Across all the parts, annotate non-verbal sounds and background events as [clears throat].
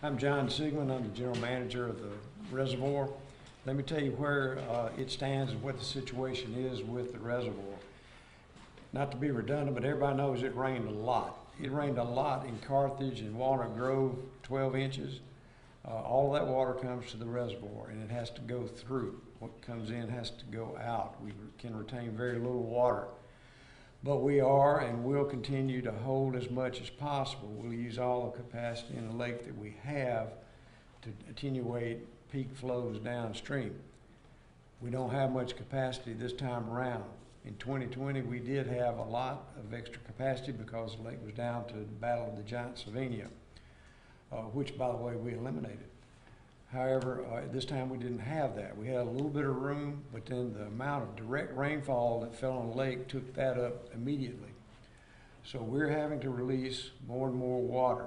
I'm John Sigman, I'm the general manager of the reservoir. Let me tell you where uh, it stands and what the situation is with the reservoir. Not to be redundant, but everybody knows it rained a lot. It rained a lot in Carthage and Walnut Grove, 12 inches. Uh, All that water comes to the reservoir and it has to go through. What comes in has to go out. We can retain very little water. But we are and will continue to hold as much as possible. We'll use all the capacity in the lake that we have to attenuate peak flows downstream. We don't have much capacity this time around. In 2020, we did have a lot of extra capacity because the lake was down to Battle of the Giant Salvinia, uh, which, by the way, we eliminated. However, uh, this time we didn't have that. We had a little bit of room, but then the amount of direct rainfall that fell on the lake took that up immediately. So we're having to release more and more water.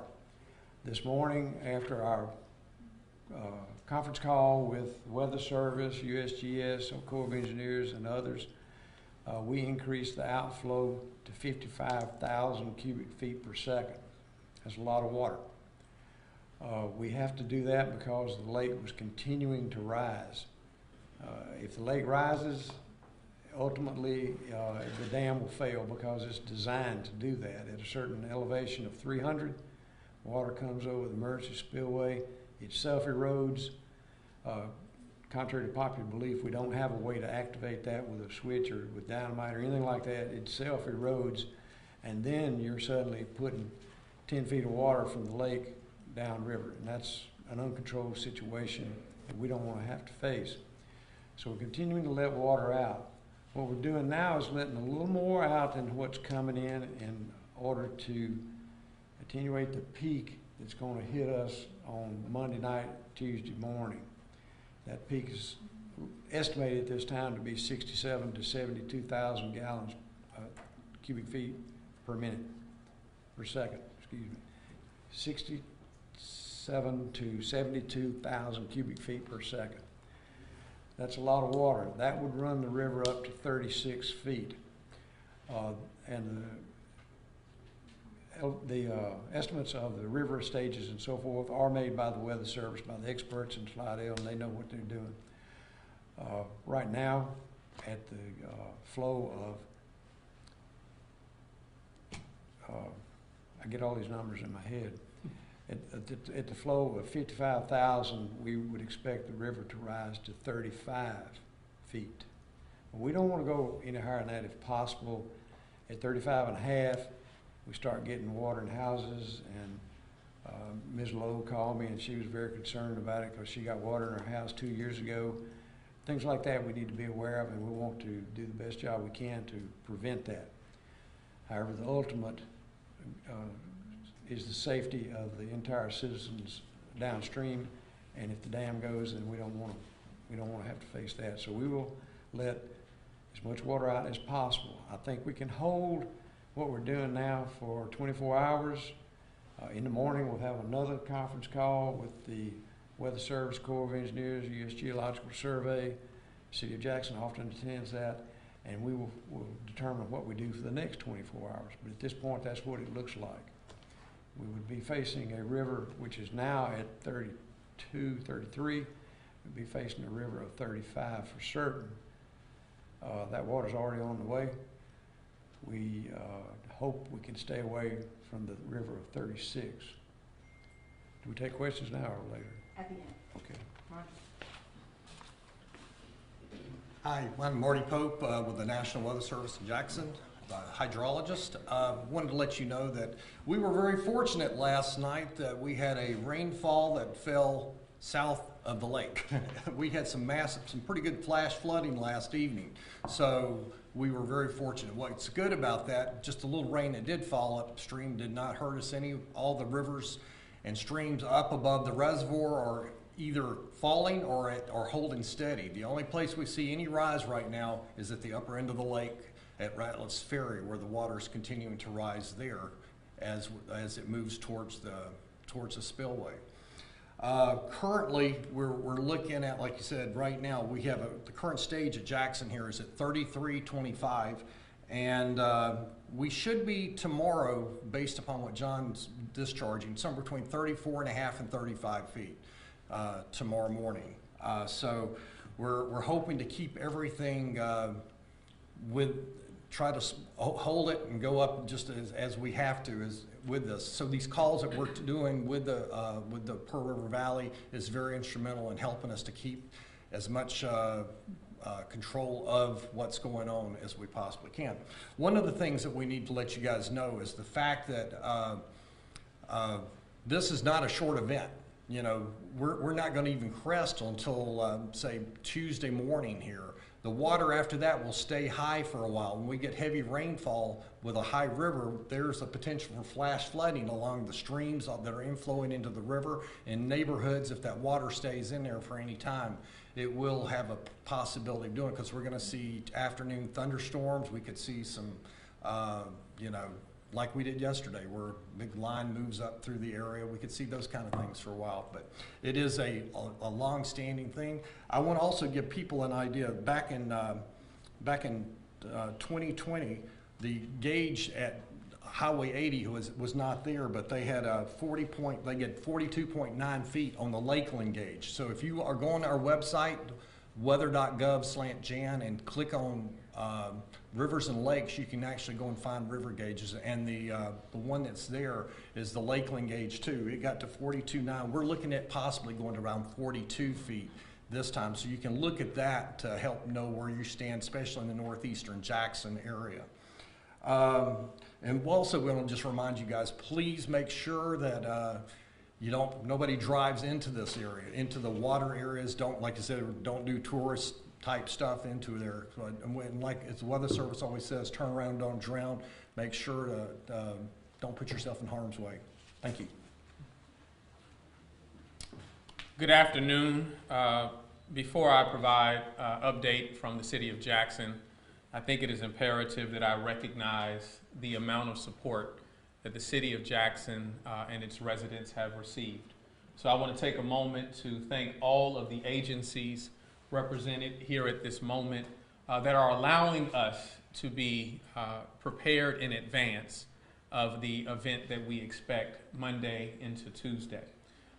This morning, after our uh, conference call with Weather Service, USGS, Corps of Engineers, and others, uh, we increased the outflow to 55,000 cubic feet per second. That's a lot of water. Uh, we have to do that because the lake was continuing to rise. Uh, if the lake rises, ultimately uh, the dam will fail because it's designed to do that. At a certain elevation of 300, water comes over the emergency spillway, it self erodes. Uh, contrary to popular belief, we don't have a way to activate that with a switch or with dynamite or anything like that. It self erodes, and then you're suddenly putting 10 feet of water from the lake downriver, and that's an uncontrolled situation that we don't want to have to face. So we're continuing to let water out. What we're doing now is letting a little more out than what's coming in in order to attenuate the peak that's going to hit us on Monday night, Tuesday morning. That peak is estimated at this time to be 67 to 72,000 gallons, uh, cubic feet per minute, per second, excuse me. 67 to 72,000 cubic feet per second. That's a lot of water. That would run the river up to 36 feet. Uh, and the, the uh, estimates of the river stages and so forth are made by the Weather Service, by the experts in Slidell, and they know what they're doing. Uh, right now, at the uh, flow of, uh, I get all these numbers in my head. At, the- at the flow of 55,000, we would expect the river to rise to 35 feet. We don't want to go any higher than that if possible. At 35 and a half, we start getting water in houses, and uh, Ms. Lowe called me, and she was very concerned about it because she got water in her house two years ago. Things like that we need to be aware of, and we want to do the best job we can to prevent that. However, the ultimate uh, is the safety of the entire citizens downstream, and if the dam goes, then we don't want to, we don't want to have to face that. So we will let as much water out as possible. I think we can hold what we're doing now for 24 hours. Uh, in the morning, we'll have another conference call with the Weather Service Corps of Engineers, U.S. Geological Survey. City of Jackson often attends that, and we will, will determine what we do for the next 24 hours. But at this point, that's what it looks like. We would be facing a river which is now at 32, 33. We'd be facing a river of 35 for certain. Uh, that water's already on the way. We uh, hope we can stay away from the river of 36. Do we take questions now or later? At the end. Okay. Roger. Hi, I'm Marty Pope uh, with the National Weather Service in Jackson, the hydrologist. Uh, Wanted to let you know that we were very fortunate last night that we had a rainfall that fell south of the lake. [laughs] We had some massive, some pretty good flash flooding last evening. So we were very fortunate. What's good about that, just a little rain that did fall upstream did not hurt us any. All the rivers and streams up above the reservoir are either falling or at, or holding steady. The only place we see any rise right now is at the upper end of the lake at Ratliff's Ferry, where the water is continuing to rise there as, as it moves towards the, towards the spillway. Uh, currently, we're, we're looking at, like you said, right now, we have a, the current stage at Jackson here is at thirty-three twenty-five, And uh, we should be tomorrow, based upon what John's discharging, somewhere between 34 and a half and 35 feet uh, tomorrow morning. Uh, So we're, we're hoping to keep everything uh, with, try to hold it and go up just as, as we have to is with this. So these calls that we're doing with the, uh, with the Pearl River Valley is very instrumental in helping us to keep as much, uh, uh, control of what's going on as we possibly can. One of the things that we need to let you guys know is the fact that, uh, uh, this is not a short event. You know, we're, we're not gonna even crest until, um, say, Tuesday morning here. The water after that will stay high for a while. When we get heavy rainfall with a high river, there's a potential for flash flooding along the streams that are inflowing into the river. and neighborhoods, if that water stays in there for any time, it will have a possibility of doing, because we're gonna see afternoon thunderstorms. We could see some, uh, you know, like we did yesterday, where big line moves up through the area. We could see those kind of things for a while, but it is a, a, a long-standing thing. I want to also give people an idea, back in, uh, back in, uh, twenty twenty, the gauge at Highway eighty was, was not there, but they had a forty point, they get forty-two point nine feet on the Lakeland gauge. So if you are going to our website, weather.gov slant jan and click on um, rivers and lakes, you can actually go and find river gauges. And the, uh, the one that's there is the Lakeland gauge too. It got to 42.9. We're looking at possibly going to around 42 feet this time. So you can look at that to help know where you stand, especially in the northeastern Jackson area. Um, and also going to just remind you guys, please make sure that uh, you don't, nobody drives into this area, into the water areas. Don't, like I said, don't do tourist type stuff into there. And when, like, as the Weather Service always says, turn around, don't drown. Make sure to, uh, don't put yourself in harm's way. Thank you. Good afternoon. Uh, Before I provide uh, update from the city of Jackson, I think it is imperative that I recognize the amount of support that the city of Jackson uh, and its residents have received. So I want to take a moment to thank all of the agencies represented here at this moment uh, that are allowing us to be uh, prepared in advance of the event that we expect Monday into Tuesday.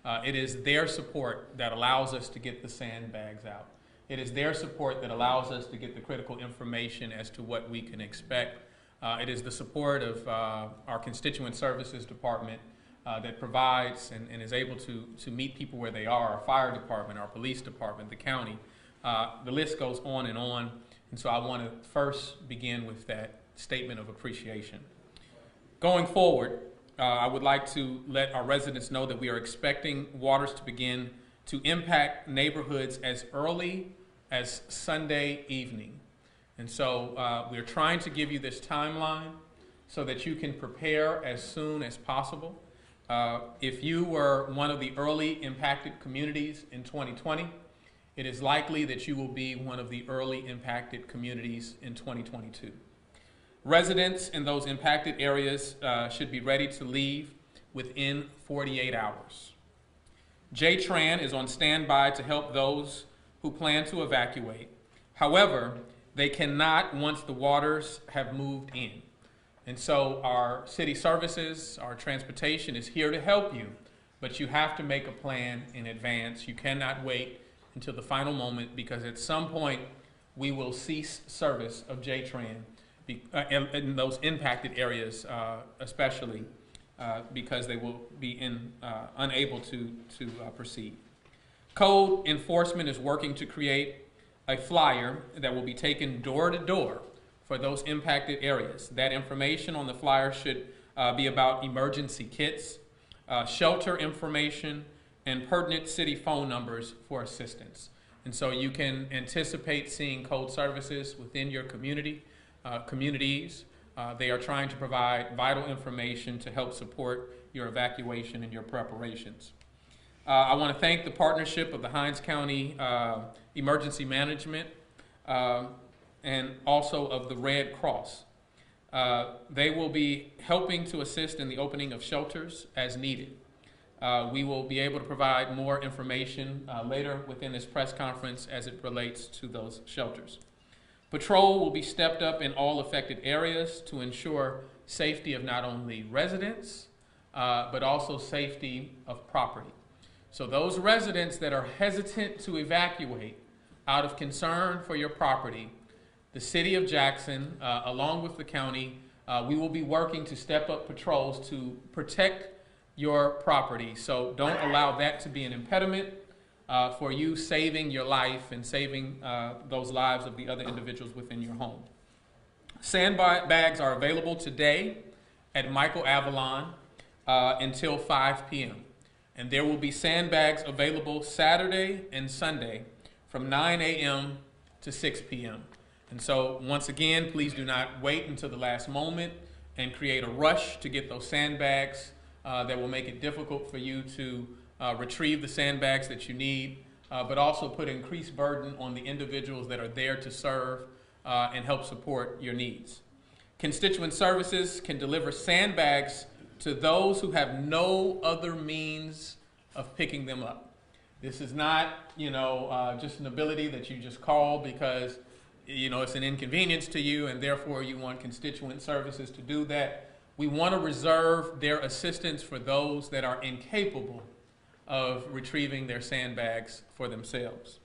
Uh, it is their support that allows us to get the sandbags out. It is their support that allows us to get the critical information as to what we can expect. Uh, it is the support of uh, our constituent services department uh, that provides and, and is able to, to meet people where they are, our fire department, our police department, the county. Uh, the list goes on and on. And so I want to first begin with that statement of appreciation. Going forward, uh, I would like to let our residents know that we are expecting waters to begin to impact neighborhoods as early as Sunday evening. And so uh, we're trying to give you this timeline so that you can prepare as soon as possible. Uh, if you were one of the early impacted communities in 2020, it is likely that you will be one of the early impacted communities in 2022. Residents in those impacted areas uh, should be ready to leave within 48 hours. JTRAN is on standby to help those who plan to evacuate. However, they cannot once the waters have moved in. And so our city services, our transportation is here to help you, but you have to make a plan in advance. You cannot wait until the final moment because at some point we will cease service of JTRAN be- uh, in, in those impacted areas, uh, especially uh, because they will be in, uh, unable to, to uh, proceed. Code enforcement is working to create a flyer that will be taken door to door for those impacted areas. That information on the flyer should uh, be about emergency kits, uh, shelter information, and pertinent city phone numbers for assistance. And so you can anticipate seeing code services within your community, uh, communities. Uh, they are trying to provide vital information to help support your evacuation and your preparations. Uh, I want to thank the partnership of the Hinds County uh, Emergency Management uh, and also of the Red Cross. Uh, they will be helping to assist in the opening of shelters as needed. Uh, we will be able to provide more information uh, later within this press conference as it relates to those shelters. Patrol will be stepped up in all affected areas to ensure safety of not only residents, but also safety of property. So those residents that are hesitant to evacuate out of concern for your property, the city of Jackson, uh, along with the county, uh, we will be working to step up patrols to protect your property. So don't allow that to be an impediment uh, for you saving your life and saving uh, those lives of the other individuals within your home. Sandbags are available today at Michael Avalon uh, until 5 p.m. And there will be sandbags available Saturday and Sunday from 9 a.m. to 6 p.m. And so, once again, please do not wait until the last moment and create a rush to get those sandbags uh, that will make it difficult for you to uh, retrieve the sandbags that you need, uh, but also put increased burden on the individuals that are there to serve uh, and help support your needs. Constituent services can deliver sandbags to those who have no other means of picking them up. This is not, you know, uh, just an ability that you just call because, you know, it's an inconvenience to you and therefore you want constituent services to do that. We want to reserve their assistance for those that are incapable of retrieving their sandbags for themselves.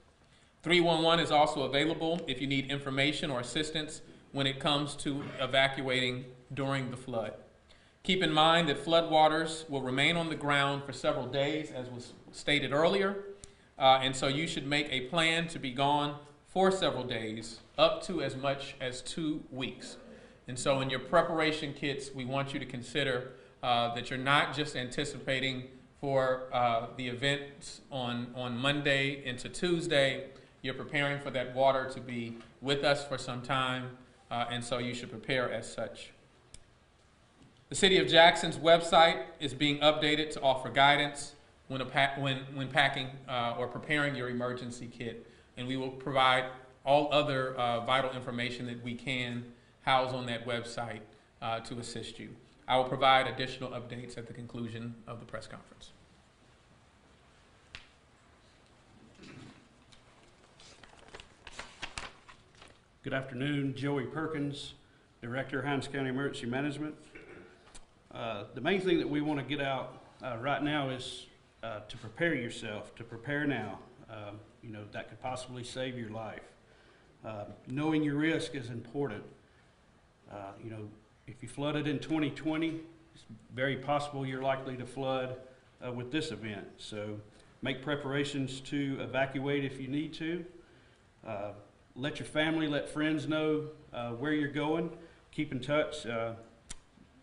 311 is also available if you need information or assistance when it comes to evacuating during the flood. Keep in mind that floodwaters will remain on the ground for several days, as was stated earlier, uh, and so you should make a plan to be gone for several days, up to as much as two weeks. And so, in your preparation kits, we want you to consider uh, that you're not just anticipating for uh, the events on, on Monday into Tuesday. You're preparing for that water to be with us for some time, uh, and so you should prepare as such. The City of Jackson's website is being updated to offer guidance when, when, when packing uh, or preparing your emergency kit, and we will provide all other uh, vital information that we can house on that website uh, to assist you. I will provide additional updates at the conclusion of the press conference. Good afternoon, Joey Perkins, Director, Hinds County Emergency Management. Uh, The main thing that we want to get out uh, right now is uh, to prepare yourself, to prepare now. Um, You know, that could possibly save your life. Uh, Knowing your risk is important. Uh, You know, if you flooded in 2020, it's very possible you're likely to flood uh, with this event. So make preparations to evacuate if you need to. Let your family, let friends know where you're going. Keep in touch.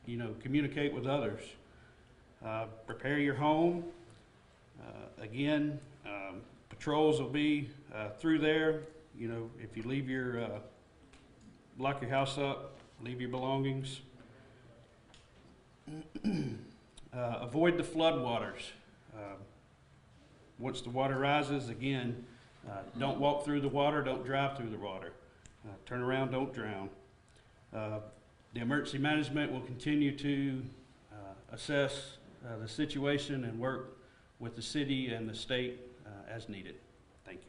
Uh, you know, communicate with others. Uh, prepare your home. Uh, again, um, patrols will be uh, through there. You know, if you leave your uh, lock your house up, leave your belongings. [clears throat] avoid the floodwaters. once the water rises, again, uh, don't walk through the water, don't drive through the water. Uh, turn around, don't drown. The emergency management will continue to uh, assess uh, the situation and work with the city and the state uh, as needed. Thank you.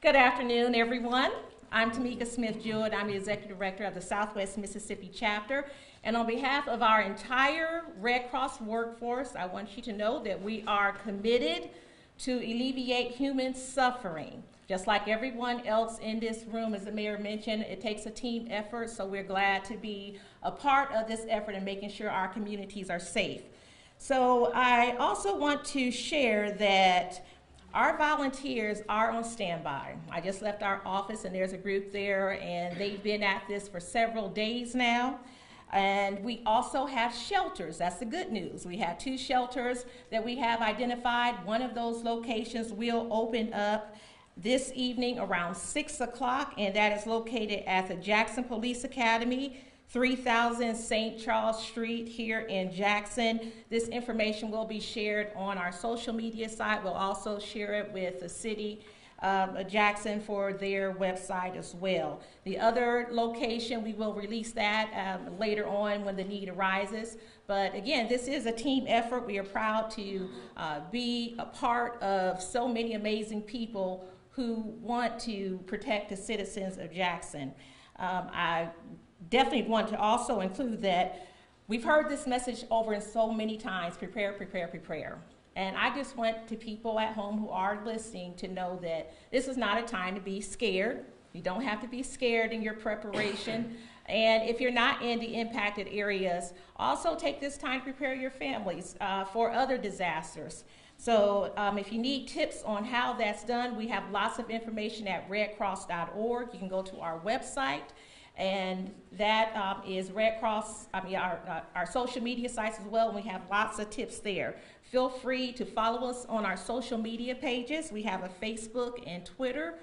Good afternoon, everyone. I'm Tamika Smith Jewett. I'm the Executive Director of the Southwest Mississippi Chapter. And on behalf of our entire Red Cross workforce, I want you to know that we are committed to alleviate human suffering. Just like everyone else in this room, as the mayor mentioned, it takes a team effort, so we're glad to be a part of this effort in making sure our communities are safe. So I also want to share that our volunteers are on standby. I just left our office and there's a group there and they've been at this for several days now. And we also have shelters. That's the good news. We have two shelters that we have identified. One of those locations will open up this evening around 6 o'clock, and that is located at the Jackson Police Academy, 3000 St. Charles Street here in Jackson. This information will be shared on our social media site. We'll also share it with the city um, Jackson for their website as well. The other location, we will release that um, later on when the need arises. But again, this is a team effort. We are proud to uh, be a part of so many amazing people who want to protect the citizens of Jackson. Um, I definitely want to also include that we've heard this message over and so many times prepare, prepare, prepare. And I just want to people at home who are listening to know that this is not a time to be scared. You don't have to be scared in your preparation. And if you're not in the impacted areas, also take this time to prepare your families uh, for other disasters. So um, if you need tips on how that's done, we have lots of information at redcross.org. You can go to our website, and that um, is Red Cross, I mean, our, uh, our social media sites as well, and we have lots of tips there. Feel free to follow us on our social media pages. We have a Facebook and Twitter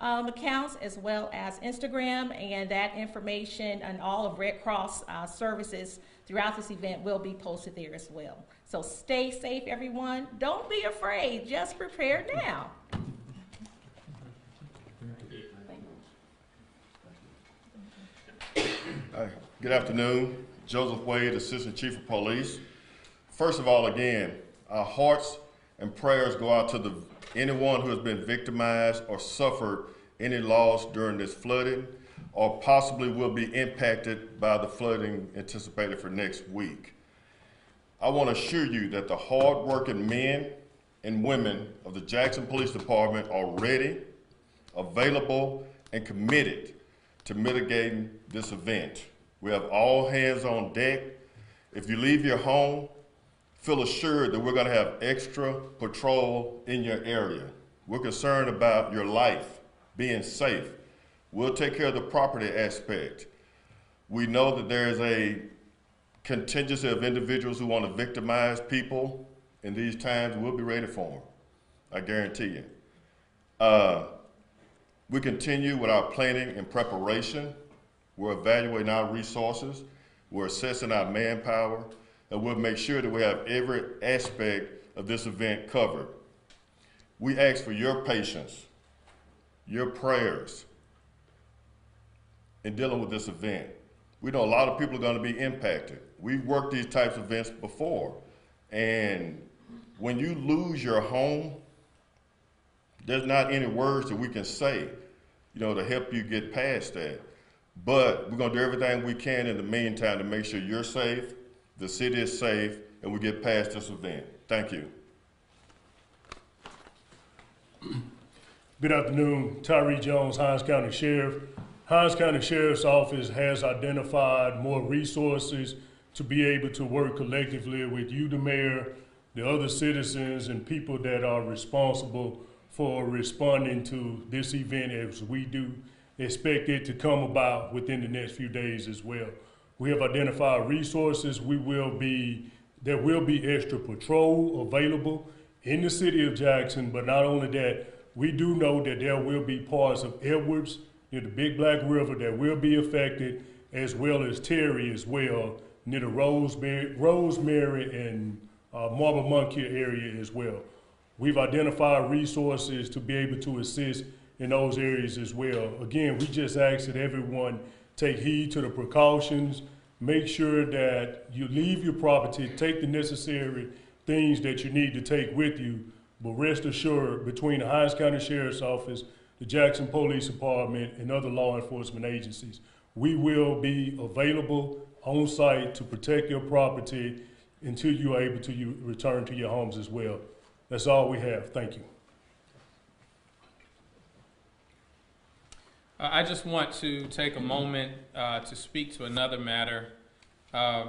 um, accounts as well as Instagram, and that information and all of Red Cross uh, services throughout this event will be posted there as well. So stay safe, everyone. Don't be afraid. Just prepare now. Good afternoon. Joseph Wade, Assistant Chief of Police. First of all, again, our hearts and prayers go out to the, anyone who has been victimized or suffered any loss during this flooding or possibly will be impacted by the flooding anticipated for next week. I want to assure you that the hardworking men and women of the Jackson Police Department are ready, available, and committed to mitigating this event. We have all hands on deck. If you leave your home, feel assured that we're going to have extra patrol in your area. We're concerned about your life being safe. We'll take care of the property aspect. We know that there is a contingency of individuals who want to victimize people in these times. We'll be ready for them. I guarantee you. Uh, we continue with our planning and preparation. We're evaluating our resources. We're assessing our manpower. And we'll make sure that we have every aspect of this event covered. We ask for your patience, your prayers in dealing with this event. We know a lot of people are going to be impacted. We've worked these types of events before. And when you lose your home, there's not any words that we can say, you know, to help you get past that. But we're going to do everything we can in the meantime to make sure you're safe, the city is safe, and we get past this event. Thank you. Good afternoon, Tyree Jones, Hinds County Sheriff. Hinds County Sheriff's Office has identified more resources to be able to work collectively with you, the mayor, the other citizens and people that are responsible for responding to this event as we do expect it to come about within the next few days as well. We have identified resources. We will be, there will be extra patrol available in the city of Jackson, but not only that, we do know that there will be parts of Edwards, near the Big Black River that will be affected, as well as Terry as well, near the Rosemary, Rosemary and uh, Marble Monkey area as well. We've identified resources to be able to assist in those areas as well. Again, we just ask that everyone take heed to the precautions, make sure that you leave your property, take the necessary things that you need to take with you, but rest assured, between the Hinds County Sheriff's Office, the Jackson Police Department, and other law enforcement agencies, we will be available on site to protect your property until you are able to return to your homes as well. That's all we have. Thank you. Uh, I just want to take a moment uh, to speak to another matter uh,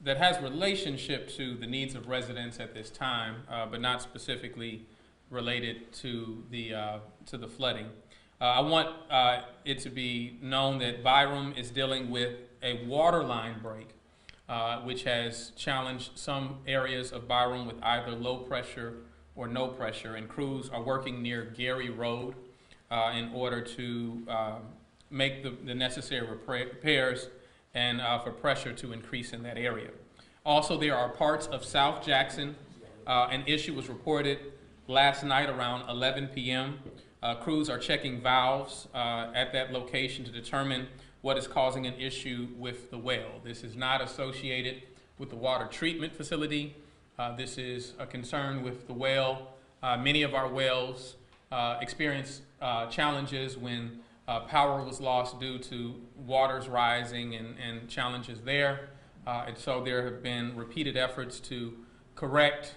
that has relationship to the needs of residents at this time, uh, but not specifically related to the uh, to the flooding. Uh, I want it to be known that Byram is dealing with a water line break, uh, which has challenged some areas of Byram with either low pressure or no pressure, and crews are working near Gary Road uh, in order to uh, make the, the necessary repairs and uh, for pressure to increase in that area. Also, there are parts of South Jackson. Uh, an issue was reported last night around 11 p.m. Uh, crews are checking valves uh, at that location to determine what is causing an issue with the well. This is not associated with the water treatment facility. Uh, this is a concern with the well. Uh, many of our wells uh, experienced uh, challenges when uh, power was lost due to waters rising and, and challenges there. Uh, and so there have been repeated efforts to correct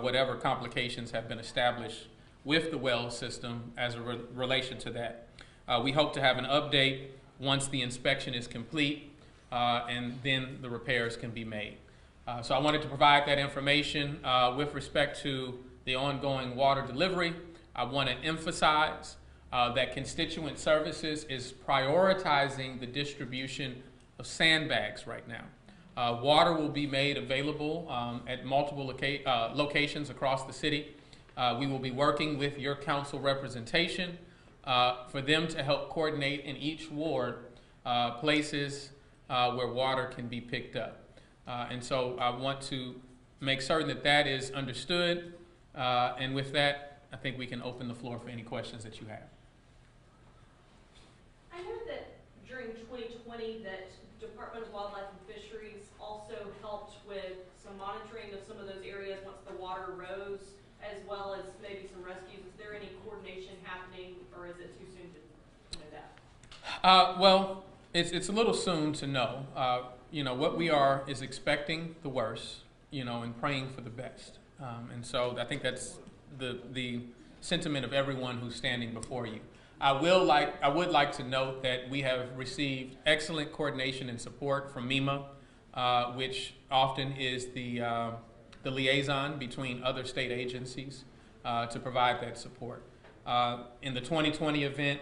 whatever complications have been established with the well system as a re- relation to that. We hope to have an update once the inspection is complete, uh, and then the repairs can be made. Uh, so I wanted to provide that information uh, with respect to the ongoing water delivery. I want to emphasize uh, that constituent services is prioritizing the distribution of sandbags right now. Uh, water will be made available um, at multiple loca- uh, locations across the city. We will be working with your council representation uh, for them to help coordinate in each ward uh, places uh, where water can be picked up. Uh, and so I want to make certain that that is understood. Uh, and with that, I think we can open the floor for any questions that you have. I know that during 2020 that Department of Wildlife and Fisheries also helped with some monitoring of some of those areas once the water rose, as well as maybe some rescues. Is there any coordination happening, or is it too soon to know that? Uh, well, it's, it's a little soon to know. Uh, you know, what we are is expecting the worst, you know, and praying for the best. Um, and so I think that's the, the sentiment of everyone who's standing before you. I will like, I would like to note that we have received excellent coordination and support from MEMA, uh, which often is the, uh, the liaison between other state agencies uh, to provide that support. In the 2020 event,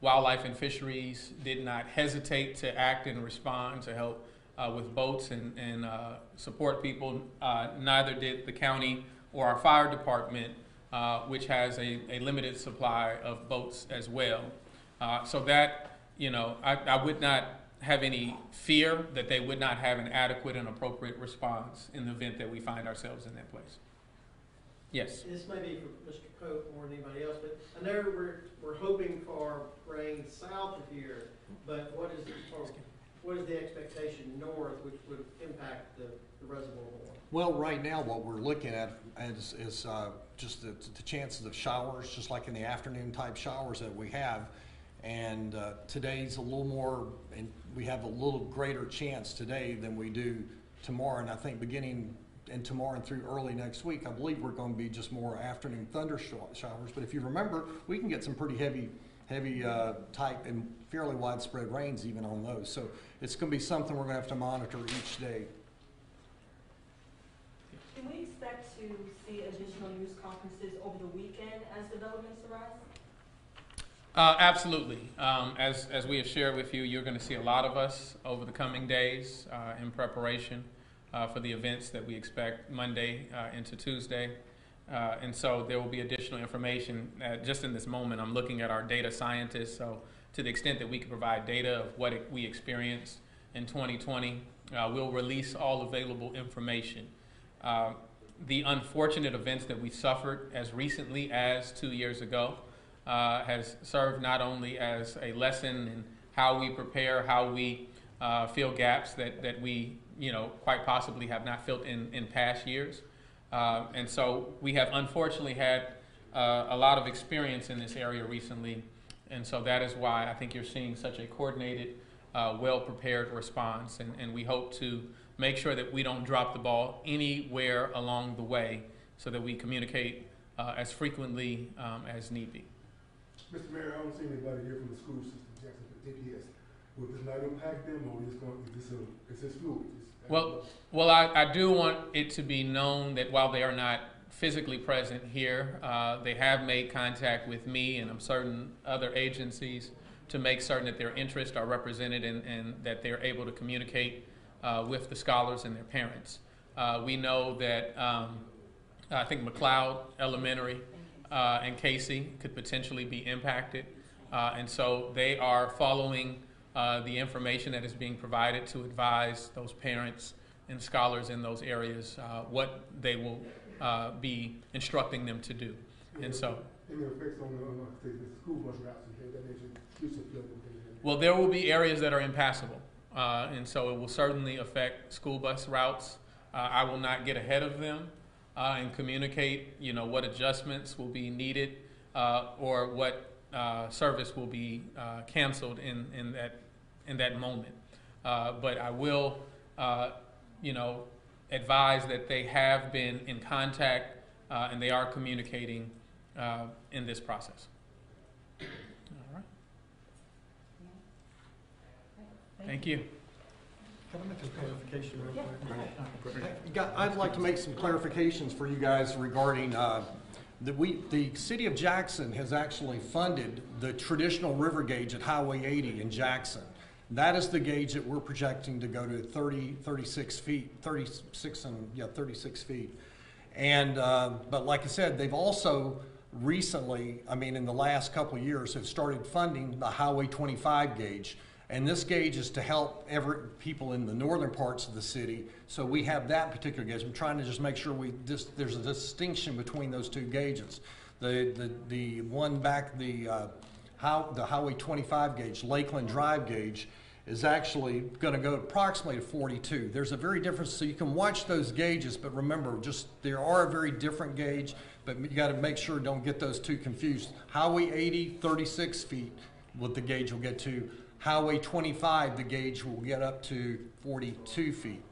Wildlife and Fisheries did not hesitate to act and respond to help uh, with boats and, and uh, support people. Uh, neither did the county or our fire department, uh, which has a, a limited supply of boats as well. Uh, so that, you know, I, I would not have any fear that they would not have an adequate and appropriate response in the event that we find ourselves in that place. Yes. This may be for Mr. Pope more than anybody else, but I know we're, we're hoping for rain south of here, but what is, or what is the expectation north, which would impact the, the reservoir more? Well, right now, what we're looking at is, is uh, just the, the chances of showers, just like in the afternoon type showers that we have. And uh, today's a little more, and we have a little greater chance today than we do tomorrow. And I think beginning and tomorrow and through early next week, I believe we're going to be just more afternoon thunder showers. But if you remember, we can get some pretty heavy, heavy uh, type and fairly widespread rains even on those. So it's going to be something we're going to have to monitor each day. Can we expect to see additional news conferences over the weekend as developments arise? Uh, absolutely. Um, as, as we have shared with you, you're going to see a lot of us over the coming days uh, in preparation uh, for the events that we expect Monday uh, into Tuesday. Uh, and so there will be additional information. Uh, just in this moment, I'm looking at our data scientists. So, to the extent that we can provide data of what it, we experienced in 2020, uh, we'll release all available information. Uh, the unfortunate events that we suffered as recently as two years ago uh, has served not only as a lesson in how we prepare, how we fill gaps that, that we, you know, quite possibly have not filled in, in past years. Uh, and so we have unfortunately had uh, a lot of experience in this area recently. And so that is why I think you're seeing such a coordinated, uh, well prepared response. And, and we hope to make sure that we don't drop the ball anywhere along the way so that we communicate uh, as frequently um, as need be. Mr. Mayor, I don't see anybody here from the school system, Jackson, JPS. Will this not impact them, or is going, is this a, is this fluid? Is- Well, well, I, I do want it to be known that while they are not physically present here, uh, they have made contact with me and I'm certain other agencies to make certain that their interests are represented and, and that they're able to communicate uh, with the scholars and their parents. Uh, we know that um, I think McLeod Elementary uh, and Casey could potentially be impacted. Uh, and so they are following uh, the information that is being provided to advise those parents and scholars in those areas uh, what they will uh, be instructing them to do. And so, effects on the, like, say, the school bus routes and that nature, streets are flooded and things of that nature? Well, there will be areas that are impassable, uh, and so it will certainly affect school bus routes. Uh, I will not get ahead of them uh, and communicate, you know, what adjustments will be needed uh, or what uh, service will be uh, canceled in, in that in that moment. Uh, but I will, uh, you know, advise that they have been in contact uh, and they are communicating uh, in this process. All right. Thank you. Can I make a clarification real quick? You got- I'd like to make some clarifications for you guys regarding, uh, the, we, the city of Jackson has actually funded the traditional river gauge at Highway 80 in Jackson. That is the gauge that we're projecting to go to 30, 36 feet, 36 and, yeah, 36 feet. And, uh, but like I said, they've also recently, I mean, in the last couple of years, have started funding the Highway 25 gauge. And this gauge is to help every, people in the northern parts of the city. So we have that particular gauge. I'm trying to just make sure we, there's a distinction between those two gauges. The, the, the one back, the, uh, how, the Highway 25 gauge, Lakeland Drive gauge, is actually going to go approximately to 42. There's a very different, so you can watch those gauges, but remember, just there are a very different gauge, but you got to make sure don't get those two confused. Highway 80, 36 feet, what the gauge will get to. Highway 25, the gauge will get up to 42 feet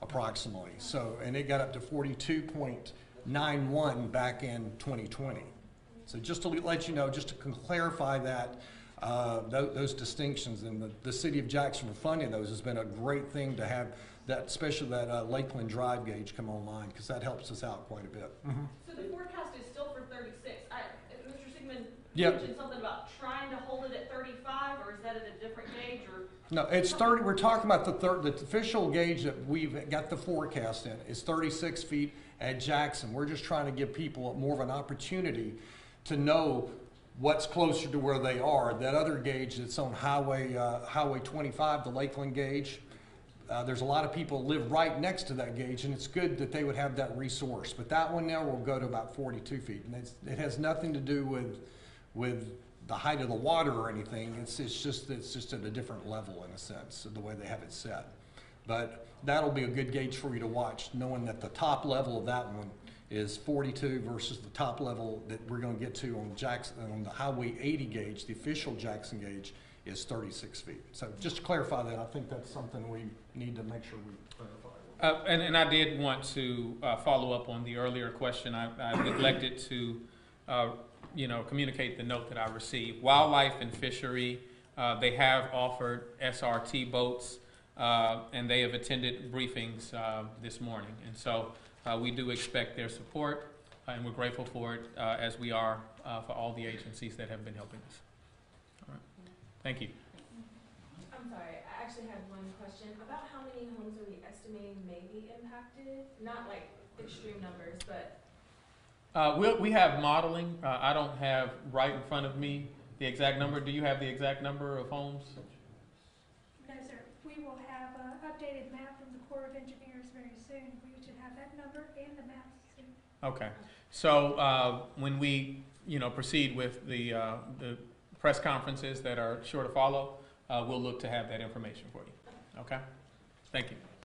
approximately. So, and it got up to 42.91 back in 2020. So just to let you know, just to clarify that, uh, tho- those distinctions, and the, the city of Jackson for funding those has been a great thing to have that, especially that uh, Lakeland Drive gauge come online, because that helps us out quite a bit. So the forecast is still for thirty-six. I, Mr. Sigman Yep. mentioned something about trying to hold it at thirty-five, or at a different gauge, or? No, it's thirty, we're talking about the third, the official gauge that we've got the forecast in is thirty-six feet at Jackson. We're just trying to give people more of an opportunity to know what's closer to where they are. That other gauge that's on Highway, uh, Highway twenty-five, the Lakeland gauge, uh, there's a lot of people live right next to that gauge, and it's good that they would have that resource. But that one now will go to about forty-two feet, and it has nothing to do with, with the height of the water or anything. It's, it's just, it's just at a different level in a sense, the way they have it set. But that'll be a good gauge for you to watch, knowing that the top level of that one is forty-two versus the top level that we're gonna get to on Jackson, on the Highway eighty gauge, the official Jackson gauge is thirty-six feet. So just to clarify that, I think that's something we need to make sure we clarify. Uh, and, and I did want to uh, follow up on the earlier question. I, I neglected to, uh, you know, communicate the note that I received. Wildlife and Fishery, uh, they have offered SRT boats, uh, and they have attended briefings uh, this morning. And so uh, we do expect their support, uh, and we're grateful for it, as we are for all the agencies that have been helping us. All right. Thank you. I'm sorry, I actually had one question. About how many homes are we estimating may be impacted? Not like extreme numbers, but Uh, we we have modeling. Uh, I don't have right in front of me the exact number. Do you have the exact number of homes? No, sir. We will have an updated map from the Corps of Engineers very soon. We should have that number and the map soon. Okay. So uh, when we, you know, proceed with the, uh, the press conferences that are sure to follow, uh, we'll look to have that information for you. Okay? Thank you.